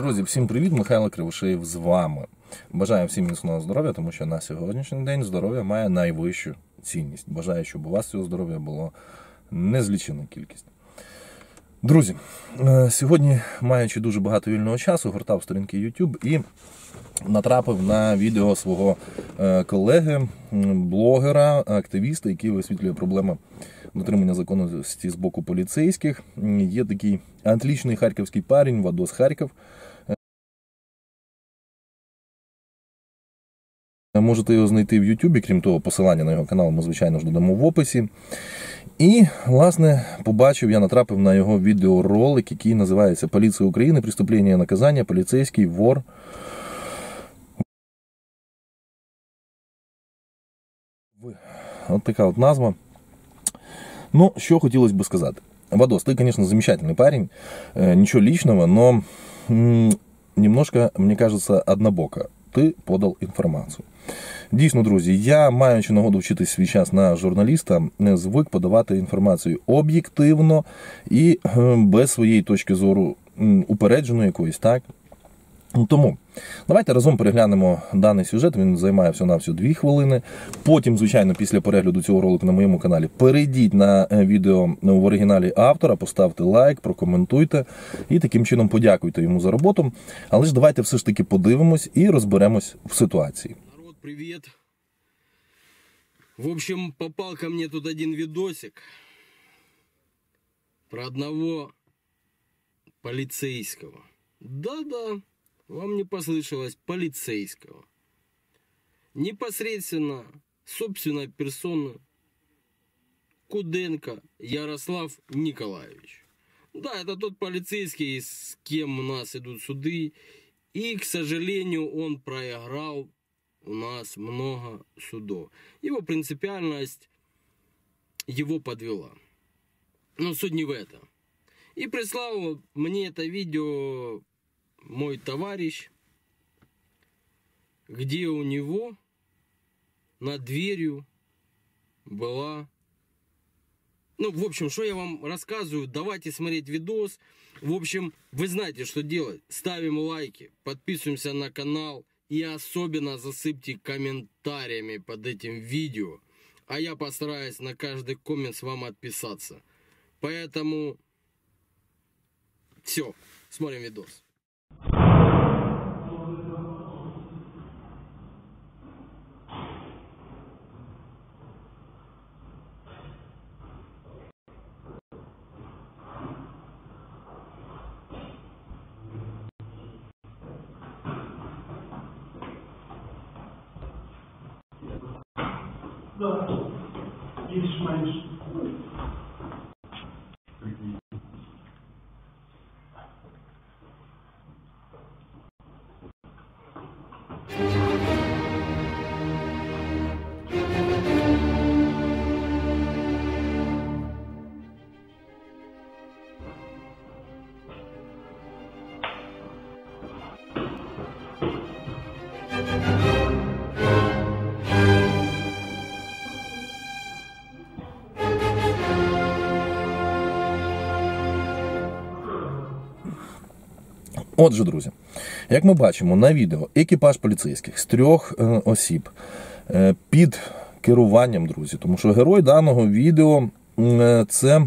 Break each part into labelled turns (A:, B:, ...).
A: Друзі, всім привіт! Михайло Кривошеєв з вами. Бажаю всім міцного здоров'я, тому що на сьогоднішній день здоров'я має найвищу цінність. Бажаю, щоб у вас цього здоров'я було незлічена кількість. Друзі, е, сьогодні, маючи дуже багато вільного часу, гортав сторінки YouTube і натрапив на відео свого е, колеги, блогера, активіста, який висвітлює проблеми дотримання законності з боку поліцейських. Є такий отличний харківський парень, Вадос Харків. Е, Можете його знайти в Ютубі, крім того, посилання на його канал ми, звичайно ж, додамо в описі. І, власне, побачив, я натрапив на його відеоролик, який називається Поліція України, преступлення і наказання, поліцейський вор. От така от назва. Ну, що хотілося би сказати. Вадос, ты, конечно, замечательный парень, э, ничего личного, но м, немножко, мне кажется, однобоко. Ти подав інформацію. Дійсно, друзі, я, маючи нагоду вчитись свій час на журналіста, не звик подавати інформацію об'єктивно і е, без своєї точки зору м, упередженої якоїсь, так? Ну, Тому давайте разом переглянемо даний сюжет. Він займає всього навсього дві хвилини. Потім, звичайно, після перегляду цього ролику на моєму каналі, перейдіть на е, відео в оригіналі автора, поставте лайк, прокоментуйте і таким чином подякуйте йому за роботу. Але ж давайте все ж таки подивимось і розберемось в ситуації.
B: Народ, привет. В общем, попал ко мне тут один видосик про одного полицейского. Да-да, вам не послышалось, полицейского. Непосредственно, собственной персоны Куденко Ярослав Николаевич. Да, это тот полицейский, с кем у нас идут суды. И, к сожалению, он проиграл у нас много судов. Его принципиальность его подвела. Но суть не в этом. И прислал мне это видео мой товарищ, где у него над дверью была... Ну, в общем, что я вам рассказываю, давайте смотреть видос. В общем, вы знаете, что делать. Ставим лайки, подписываемся на канал и особенно засыпьте комментариями под этим видео. А я постараюсь на каждый коммент с вам отписаться. Поэтому все, смотрим видос.
C: Pronto. Dizes mais.
A: Отже, друзі, як ми бачимо на відео, екіпаж поліцейських з трьох е, осіб е, під керуванням, друзі, тому що герой даного відео е, це.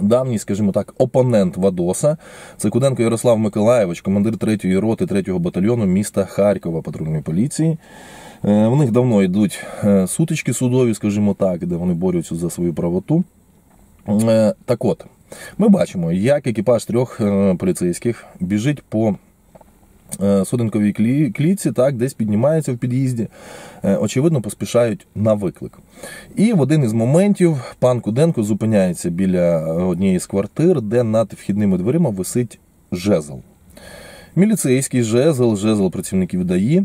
A: Давній, скажімо так, опонент Вадоса. Це Куденко Ярослав Миколаєвич, командир 3-ї роти 3-го батальйону міста Харкова патрульної поліції. В них давно йдуть сутички судові, скажімо так, де вони борються за свою правоту. Так от, ми бачимо, як екіпаж трьох е, поліцейських біжить по е, соденковій клітці, так, десь піднімається в під'їзді, е, очевидно, поспішають на виклик. І в один із моментів пан Куденко зупиняється біля однієї з квартир, де над вхідними дверима висить жезл. Міліцейський жезл, жезл працівників ДАІ,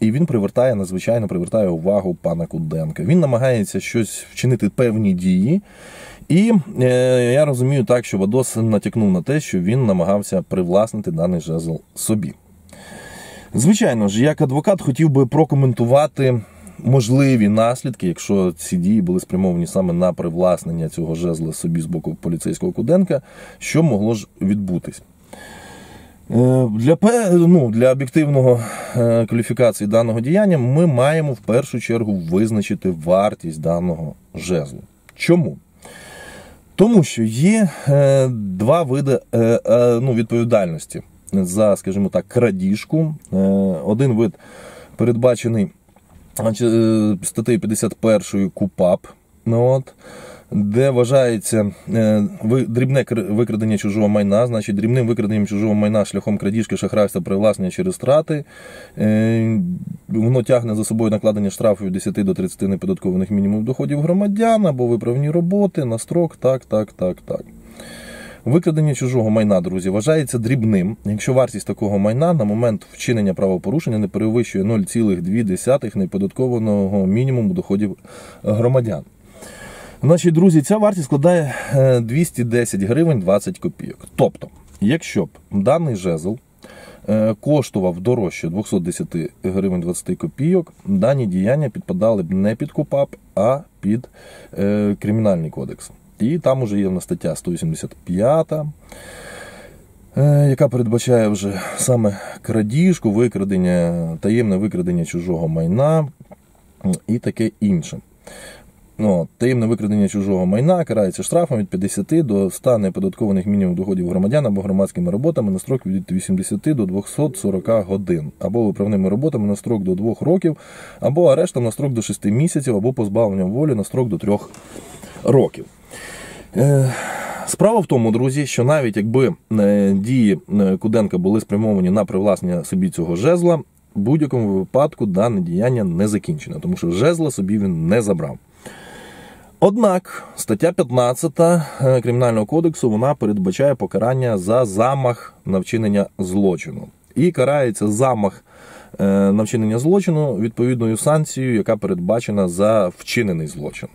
A: і він привертає, надзвичайно привертає увагу пана Куденка. Він намагається щось вчинити певні дії. І е, я розумію так, що Вадос натякнув на те, що він намагався привласнити даний жезл собі. Звичайно ж, як адвокат хотів би прокоментувати можливі наслідки, якщо ці дії були спрямовані саме на привласнення цього жезла собі з боку поліцейського Куденка, що могло ж відбутись. Е, Для, ну, для об'єктивного е, кваліфікації даного діяння ми маємо в першу чергу визначити вартість даного жезлу. Чому? Тому що є е, два види ну, відповідальності за, скажімо так, крадіжку. Один вид передбачений статтею 51 КУПАП. От, де вважається е, дрібне кр- викрадення чужого майна, значить дрібним викраденням чужого майна шляхом крадіжки, шахрайства, привласнення через страти. Е, Воно тягне за собою накладення штрафу від 10 до 30 неподаткованих мінімумів доходів громадян або виправні роботи на строк, так, так, так, так. Викрадення чужого майна, друзі, вважається дрібним, якщо вартість такого майна на момент вчинення правопорушення не перевищує 0,2 неподаткованого мінімуму доходів громадян. Значить, друзі, ця вартість складає е, 210 гривень 20 копійок. Тобто, якщо б даний жезл е, коштував дорожче 210 гривень 20 копійок, дані діяння підпадали б не під КУПАП, а під е, Кримінальний кодекс. І там уже є в нас стаття 185, е, яка передбачає вже саме крадіжку, викрадення, таємне викрадення чужого майна і таке інше. Ну, таємне викрадення чужого майна карається штрафом від 50 до 100 неподаткованих мінімумів доходів громадян або громадськими роботами на строк від 80 до 240 годин, або виправними роботами на строк до 2 років, або арештом на строк до 6 місяців, або позбавленням волі на строк до 3 років. Е, Справа в тому, друзі, що навіть якби е, дії е, Куденка були спрямовані на привласнення собі цього жезла, в будь-якому випадку дане діяння не закінчено, тому що жезла собі він не забрав. Однак стаття 15 е, Кримінального кодексу вона передбачає покарання за замах на вчинення злочину. І карається замах на вчинення злочину відповідною санкцією, яка передбачена за вчинений злочин.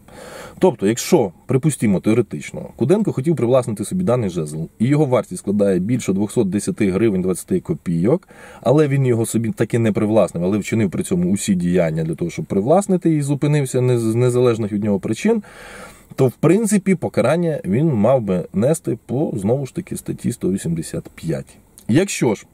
A: Тобто, якщо, припустімо, теоретично, Куденко хотів привласнити собі даний жезл, і його вартість складає більше 210 гривень 20 копійок, але він його собі таки не привласнив, але вчинив при цьому усі діяння для того, щоб привласнити і зупинився з незалежних від нього причин, то в принципі покарання він мав би нести по знову ж таки статті 185. Якщо ж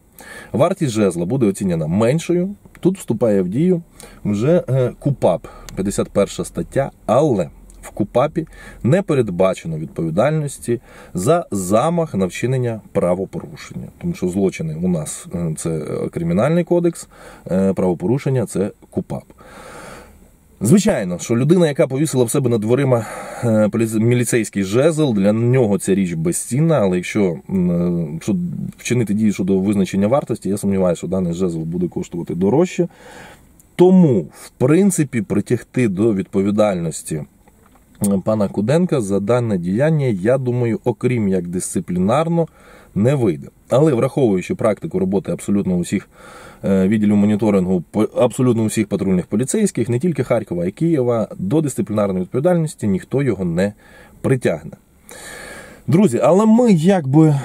A: вартість жезла буде оцінена меншою, тут вступає в дію вже е, КУПАП, 51 стаття, але в КУПАПі не передбачено відповідальності за замах на вчинення правопорушення, тому що злочини у нас е, це кримінальний кодекс, е, правопорушення це КУПАП. Звичайно, що людина, яка повісила в себе над дверима е, міліцейський жезл, для нього ця річ безцінна, але якщо е, вчинити дії щодо визначення вартості, я сумніваюся, що даний жезл буде коштувати дорожче. Тому, в принципі, притягти до відповідальності пана Куденка за дане діяння, я думаю, окрім як дисциплінарно, не вийде. Але враховуючи практику роботи абсолютно усіх е, відділів моніторингу, абсолютно усіх патрульних поліцейських, не тільки Харкова, а й Києва, до дисциплінарної відповідальності ніхто його не притягне. Друзі, але ми якби, е,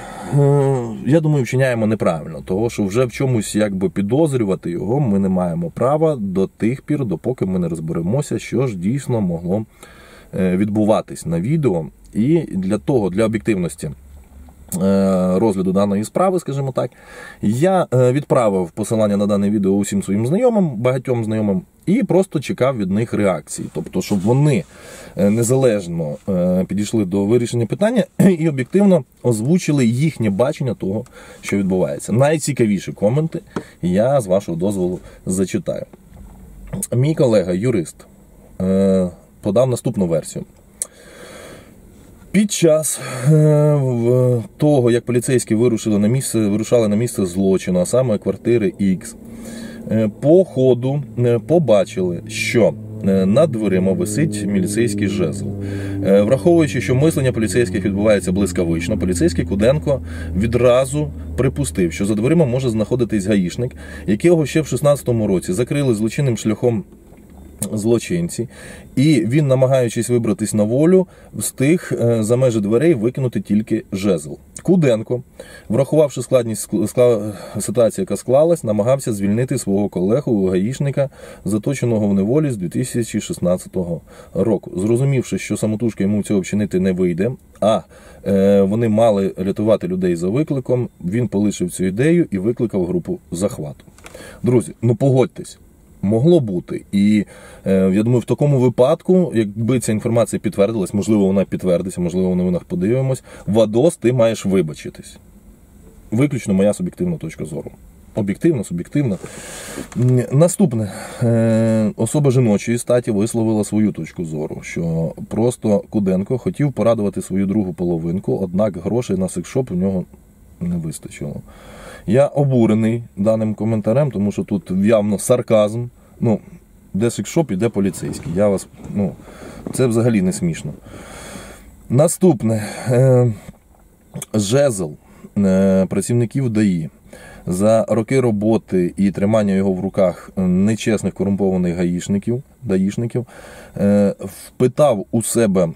A: я думаю, вчиняємо неправильно, того що вже в чомусь якби підозрювати його ми не маємо права до тих пір, допоки ми не розберемося, що ж дійсно могло е, відбуватись на відео. І для того, для об'єктивності розгляду даної справи, скажімо так, я е, відправив посилання на дане відео усім своїм знайомим, багатьом знайомим, і просто чекав від них реакції. Тобто, щоб вони е, незалежно е, підійшли до вирішення питання і об'єктивно озвучили їхнє бачення того, що відбувається. Найцікавіші коменти я з вашого дозволу зачитаю. Мій колега, юрист, е, подав наступну версію. Під час е, того, як поліцейські вирушили на місце, вирушали на місце злочину, а саме квартири X, е, по ходу е, побачили, що над дверима висить міліцейський жезл. Враховуючи, що мислення поліцейських відбувається блискавично, поліцейський Куденко відразу припустив, що за дверима може знаходитись гаїшник, якого ще в 16-му році закрили злочинним шляхом злочинці, і він, намагаючись вибратись на волю, встиг е, за межі дверей викинути тільки жезл. Куденко, врахувавши складність ск- скла- ситуації, яка склалась, намагався звільнити свого колегу гаїшника, заточеного в неволі з 2016 року. Зрозумівши, що самотужки йому цього вчинити не вийде, а е, вони мали рятувати людей за викликом, він полишив цю ідею і викликав групу захвату. Друзі, ну погодьтесь. Могло бути. І е, я думаю, в такому випадку, якби ця інформація підтвердилась, можливо, вона підтвердиться, можливо, в новинах подивимось. Вадос, ти маєш вибачитись. Виключно моя суб'єктивна точка зору. Об'єктивно, суб'єктивно. Наступне. Е, Особа жіночої статі висловила свою точку зору, що просто Куденко хотів порадувати свою другу половинку, однак грошей на секс-шоп у нього не вистачило. Я обурений даним коментарем, тому що тут явно сарказм. Ну, де секс-шоп, і де поліцейський. Я вас, ну, це взагалі не смішно. Наступне. Е, жезл е, працівників ДАІ за роки роботи і тримання його в руках нечесних корумпованих гаїшників, даїшників, е, впитав у себе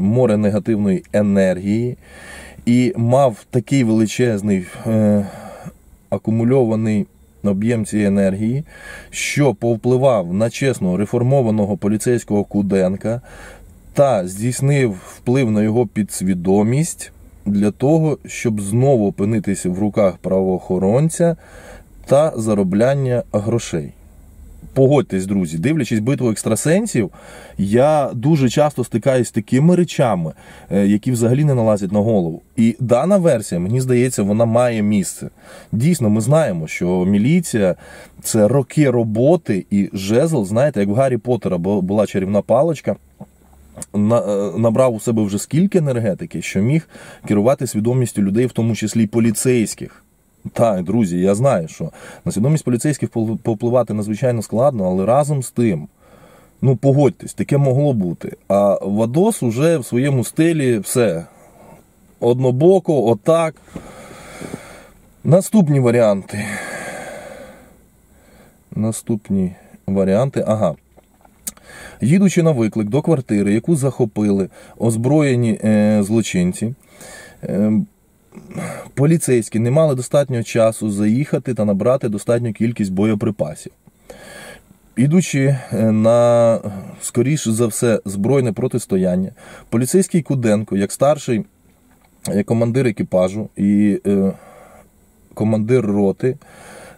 A: море негативної енергії і мав такий величезний е, акумульований об'єм цієї енергії, що повпливав на чесно реформованого поліцейського Куденка та здійснив вплив на його підсвідомість для того, щоб знову опинитися в руках правоохоронця та заробляння грошей. Погодьтесь, друзі, дивлячись битву екстрасенсів, я дуже часто стикаюсь з такими речами, е, які взагалі не налазять на голову. І дана версія, мені здається, вона має місце. Дійсно, ми знаємо, що міліція це роки роботи і жезл, знаєте, як в Гаррі Поттера бу- була чарівна паличка. е, Набрав у себе вже скільки енергетики, що міг керувати свідомістю людей, в тому числі поліцейських. Так, друзі, я знаю, що на свідомість поліцейських пол- попливати надзвичайно складно, але разом з тим, ну погодьтесь, таке могло бути. А Вадос уже в своєму стилі все однобоко, отак. Наступні варіанти. Наступні варіанти. Ага. Їдучи на виклик до квартири, яку захопили озброєні е, злочинці, е, поліцейські не мали достатньо часу заїхати та набрати достатню кількість боєприпасів. Ідучи е, на, скоріше за все, збройне протистояння, поліцейський Куденко, як старший е, командир екіпажу і е, командир роти,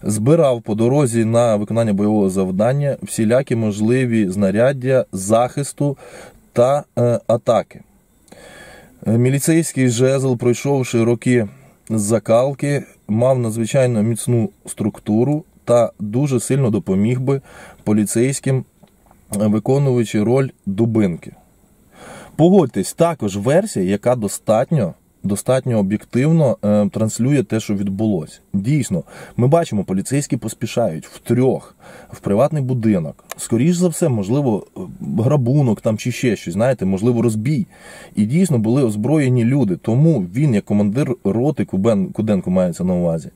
A: збирав по дорозі на виконання бойового завдання всілякі можливі знаряддя захисту та е, атаки. Е, Міліцейський жезл, пройшовши роки закалки, мав надзвичайно міцну структуру та дуже сильно допоміг би поліцейським, е, виконуючи роль дубинки. Погодьтесь, також версія, яка достатньо, достатньо об'єктивно е, транслює те, що відбулося. Дійсно, ми бачимо, поліцейські поспішають втрьох в приватний будинок. Скоріш за все, можливо, е, грабунок там чи ще щось, знаєте, можливо, розбій. І дійсно були озброєні люди. Тому він, як командир роти Кубен, Куденко мається на увазі,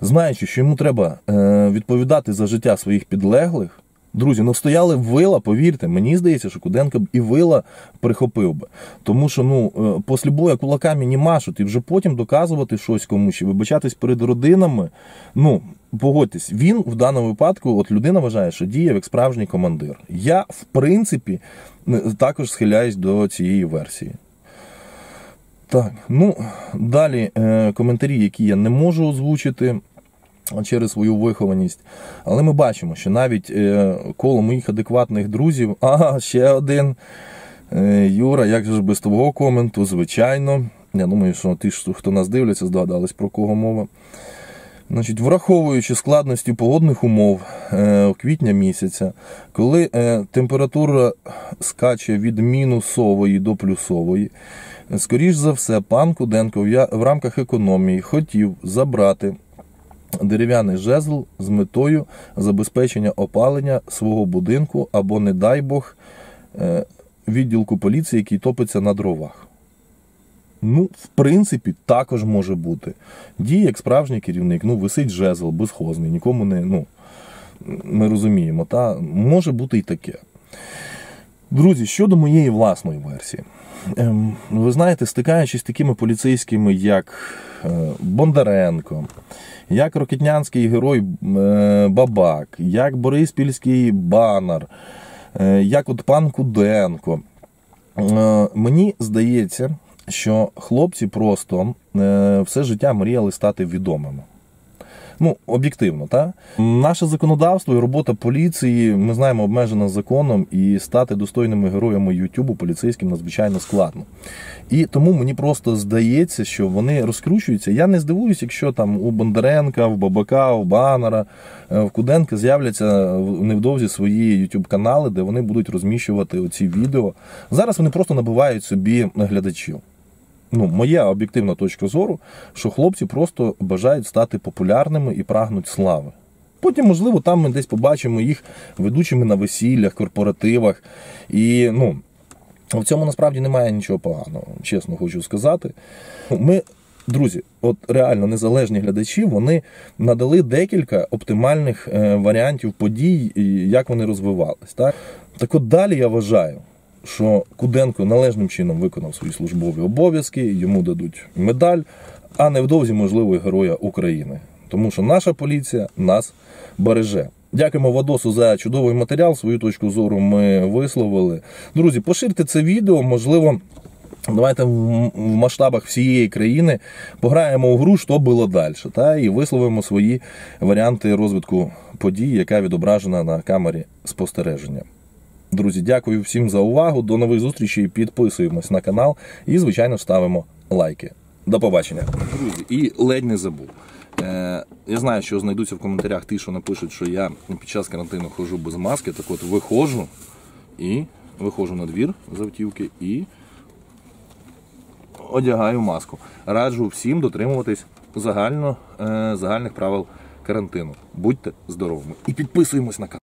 A: знаючи, що йому треба е, відповідати за життя своїх підлеглих. Друзі, ну стояли вила, повірте, мені здається, що Куденко б і вила прихопив би. Тому що ну, е, після бою кулаками не машуть, і вже потім доказувати щось комусь, чи вибачатись перед родинами. Ну, погодьтесь, він в даному випадку, от людина вважає, що діє як справжній командир. Я, в принципі, також схиляюсь до цієї версії. Так, ну далі е, коментарі, які я не можу озвучити через свою вихованість. Але ми бачимо, що навіть е, коло моїх адекватних друзів, ага, ще один. Е, Юра, як же ж без твого коменту, звичайно. Я думаю, що ті, хто нас дивляться, здогадались, про кого мова. Значить, враховуючи складності погодних умов е, квітня місяця, коли е, температура скаче від мінусової до плюсової, скоріш за все, пан Куденко в рамках економії хотів забрати дерев'яний жезл з метою забезпечення опалення свого будинку або, не дай Бог, е, відділку поліції, який топиться на дровах. Ну, в принципі, також може бути. Діє як справжній керівник, ну, висить жезл, безхозний, нікому не. Ну, ми розуміємо, та може бути і таке. Друзі, щодо моєї власної версії. Ем, ви знаєте, стикаючись з такими поліцейськими, як Бондаренко, як Рокетнянський герой е, Бабак, як Бориспільський банар, е, як от пан Куденко, Е, Мені здається, що хлопці просто е, все життя мріяли стати відомими. Ну, об'єктивно, так? Наше законодавство і робота поліції, ми знаємо, обмежена законом, і стати достойними героями Ютубу поліцейським надзвичайно складно. І тому мені просто здається, що вони розкручуються. Я не здивуюсь, якщо там у Бондаренка, в Бабака, у Банера, е, в Куденка з'являться невдовзі свої YouTube канали, де вони будуть розміщувати оці відео. Зараз вони просто набивають собі глядачів ну, моя об'єктивна точка зору, що хлопці просто бажають стати популярними і прагнуть слави. Потім, можливо, там ми десь побачимо їх ведучими на весіллях, корпоративах. І ну, в цьому насправді немає нічого поганого, чесно хочу сказати. Ми, друзі, от реально незалежні глядачі, вони надали декілька оптимальних е, варіантів подій, як вони розвивались. Так? так от далі я вважаю, що Куденко належним чином виконав свої службові обов'язки, йому дадуть медаль, а невдовзі, можливо, і Героя України. Тому що наша поліція нас береже. Дякуємо Вадосу за чудовий матеріал. Свою точку зору ми висловили. Друзі, поширте це відео, можливо. Давайте в масштабах всієї країни пограємо у гру, що було далі, та і висловимо свої варіанти розвитку подій, яка відображена на камері спостереження. Друзі, дякую всім за увагу. До нових зустрічей. Підписуємось на канал і, звичайно, ставимо лайки. До побачення. Друзі, і ледь не забув. Е, я знаю, що знайдуться в коментарях ті, що напишуть, що я під час карантину ходжу без маски. Так от виходжу і виходжу на двір з автівки і одягаю маску. Раджу всім дотримуватись загально, е, загальних правил карантину. Будьте здоровими і підписуємось на канал.